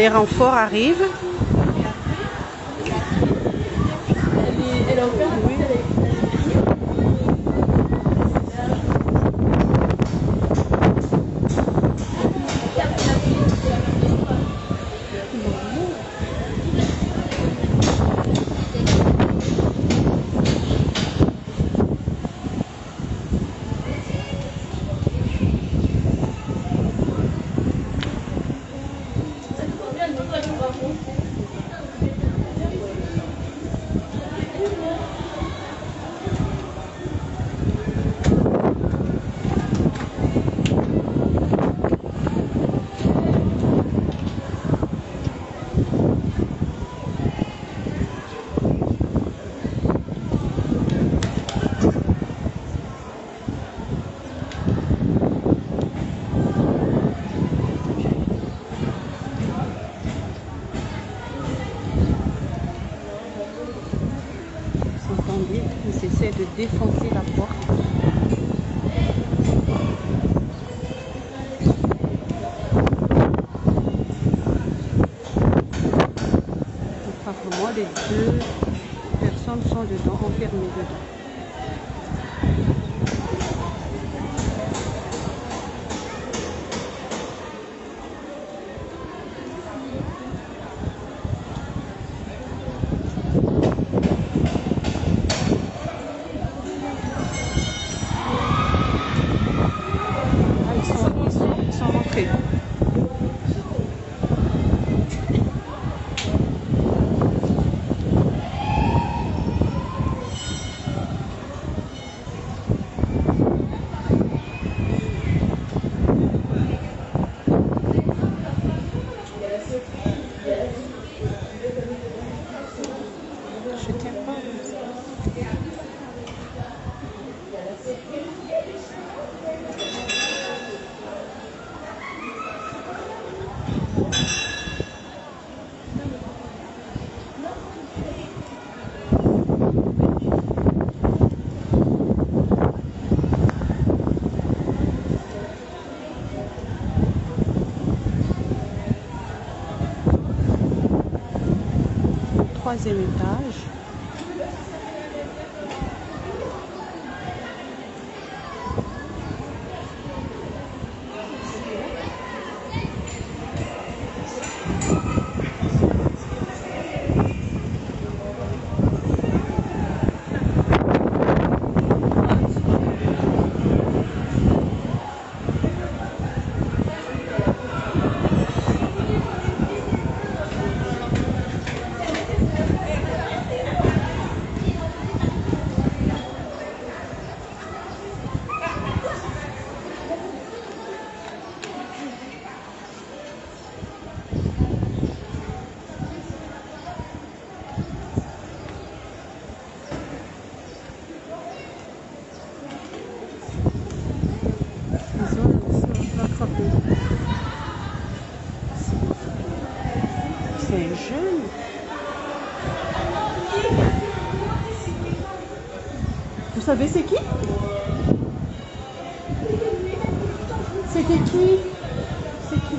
Les renforts arrivent. De défoncer la porte. Apparemment, les deux personnes sont dedans, enfermées dedans. Sont, sont rentrés. fazer estágio jeune. Vous savez c'est qui? C'était qui? C'est qui?